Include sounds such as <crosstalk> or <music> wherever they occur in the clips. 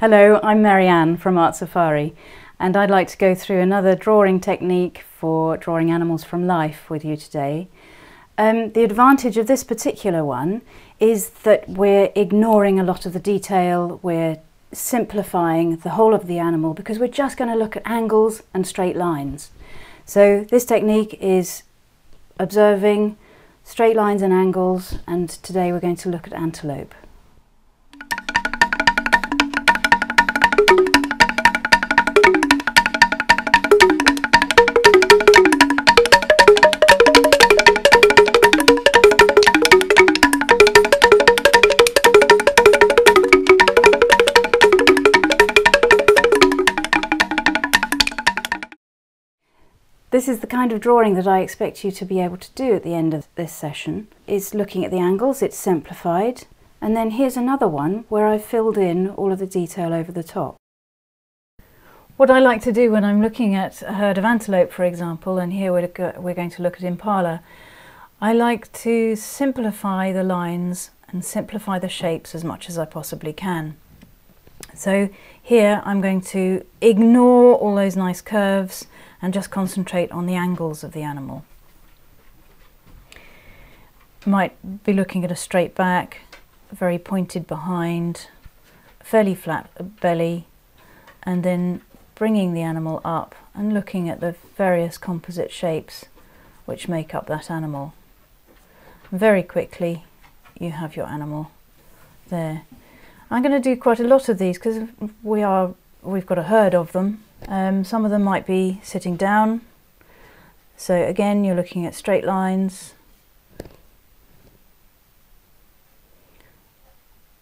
Hello, I'm Mary-Anne from Art Safari and I'd like to go through another drawing technique for drawing animals from life with you today. Um, the advantage of this particular one is that we're ignoring a lot of the detail, we're simplifying the whole of the animal because we're just going to look at angles and straight lines. So this technique is observing straight lines and angles and today we're going to look at antelope. This is the kind of drawing that I expect you to be able to do at the end of this session. It's looking at the angles, it's simplified, and then here's another one where I've filled in all of the detail over the top. What I like to do when I'm looking at a herd of antelope, for example, and here we're, go we're going to look at impala, I like to simplify the lines and simplify the shapes as much as I possibly can. So here I'm going to ignore all those nice curves and just concentrate on the angles of the animal. Might be looking at a straight back, very pointed behind, fairly flat belly, and then bringing the animal up and looking at the various composite shapes which make up that animal. Very quickly you have your animal there. I'm going to do quite a lot of these because we are we've got a herd of them um, some of them might be sitting down. So again, you're looking at straight lines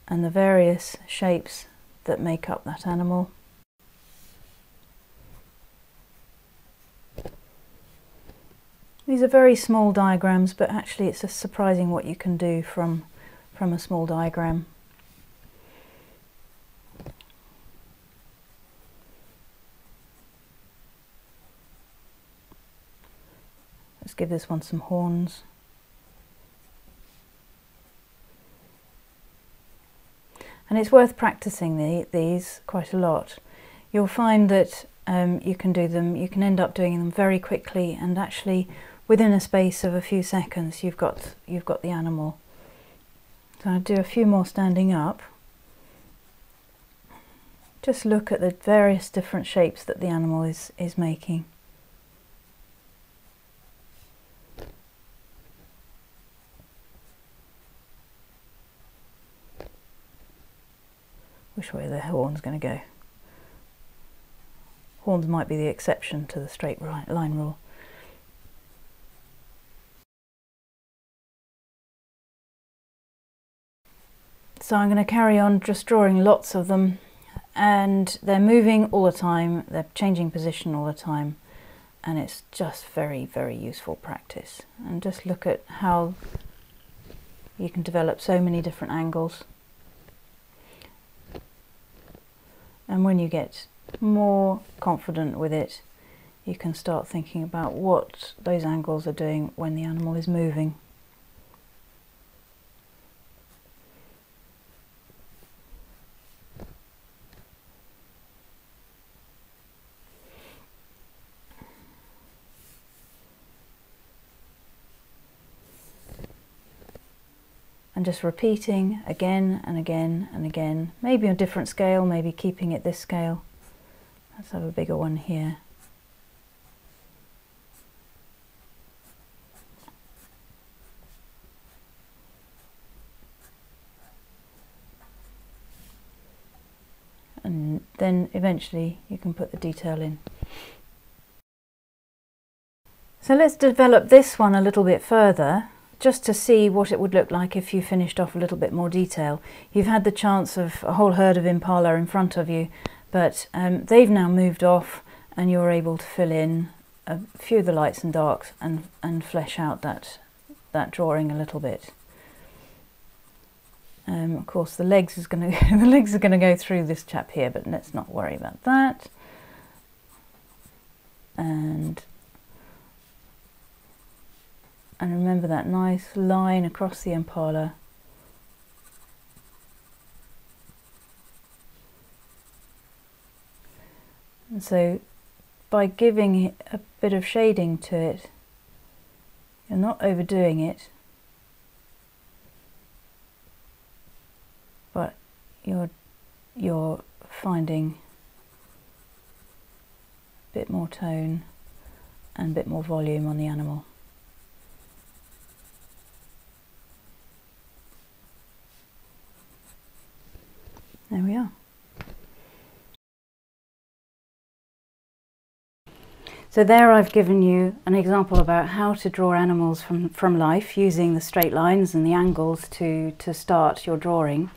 and the various shapes that make up that animal. These are very small diagrams, but actually it's just surprising what you can do from, from a small diagram. Let's give this one some horns. And it's worth practicing the, these quite a lot. You'll find that um, you can do them, you can end up doing them very quickly and actually within a space of a few seconds you've got, you've got the animal. So I'll do a few more standing up. Just look at the various different shapes that the animal is, is making. Which way the horn's going to go? Horns might be the exception to the straight line rule. So I'm going to carry on just drawing lots of them and they're moving all the time, they're changing position all the time and it's just very, very useful practice. And just look at how you can develop so many different angles. And when you get more confident with it, you can start thinking about what those angles are doing when the animal is moving. And just repeating again and again and again, maybe on a different scale, maybe keeping it this scale. Let's have a bigger one here. And then eventually you can put the detail in. So let's develop this one a little bit further just to see what it would look like if you finished off a little bit more detail. You've had the chance of a whole herd of impala in front of you, but um, they've now moved off and you're able to fill in a few of the lights and darks and, and flesh out that, that drawing a little bit. Um, of course, the legs is going <laughs> to the legs are going to go through this chap here, but let's not worry about that. And and remember that nice line across the impala And so by giving a bit of shading to it, you're not overdoing it, but you're, you're finding a bit more tone and a bit more volume on the animal. There we are. So there I've given you an example about how to draw animals from, from life using the straight lines and the angles to, to start your drawing.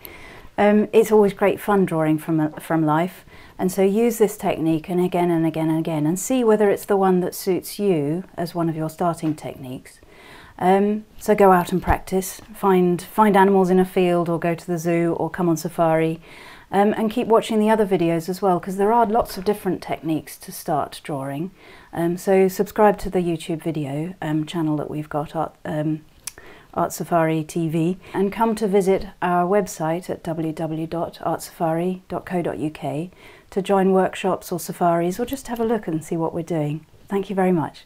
Um, it's always great fun drawing from, from life and so use this technique and again and again and again and see whether it's the one that suits you as one of your starting techniques. Um, so go out and practice, find, find animals in a field or go to the zoo or come on safari um, and keep watching the other videos as well because there are lots of different techniques to start drawing. Um, so subscribe to the YouTube video um, channel that we've got, Art, um, Art Safari TV and come to visit our website at www.artsafari.co.uk to join workshops or safaris or just have a look and see what we're doing. Thank you very much.